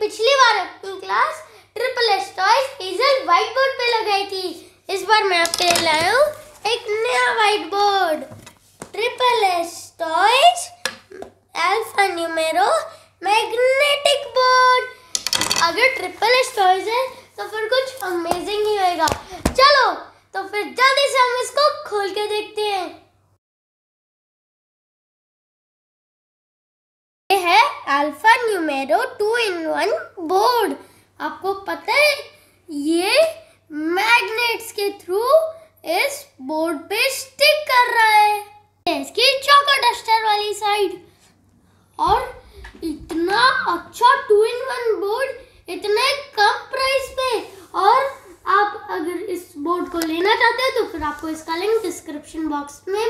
पिछली बार अपनी class triple S toys hazel white board पे लगाई थी। इस बार मैं आपके लिए लाया हूँ एक नया white board triple S toys alpha numero magnetic board अगर ट्रिपल एस टॉयज है तो फिर कुछ अमेजिंग ही होएगा। चलो तो फिर जल्दी से हम इसको खोल के देखते ये है alpha numero two in one board आपको पता है, ये मैग्नेट्स के थ्रू इस बोर्ड पे स्टिक कर रहा है। इसकी चौको डस्टर वाली साइड और इतना अच्छा टू इन वन बोर्ड इतने कम प्राइस पे। और आप अगर इस बोर्ड को लेना चाहते हैं तो फिर आपको इसका लिंक डिस्क्रिप्शन बॉक्स में